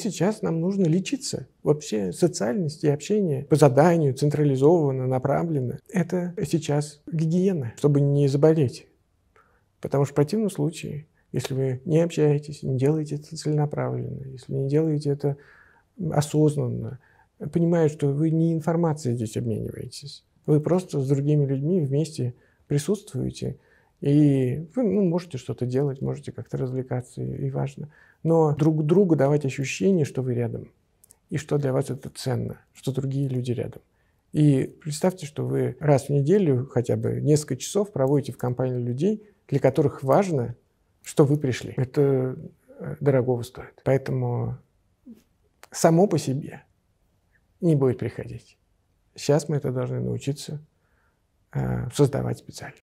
Сейчас нам нужно лечиться. Вообще социальность и общение по заданию, централизованно, направленно. Это сейчас гигиена, чтобы не заболеть. Потому что в противном случае, если вы не общаетесь, не делаете это целенаправленно, если не делаете это осознанно, понимая, что вы не информацией здесь обмениваетесь, вы просто с другими людьми вместе присутствуете, и вы ну, можете что-то делать, можете как-то развлекаться, и, и важно. Но друг другу давать ощущение, что вы рядом, и что для вас это ценно, что другие люди рядом. И представьте, что вы раз в неделю хотя бы несколько часов проводите в компании людей, для которых важно, что вы пришли. Это э, дорогого стоит. Поэтому само по себе не будет приходить. Сейчас мы это должны научиться э, создавать специально.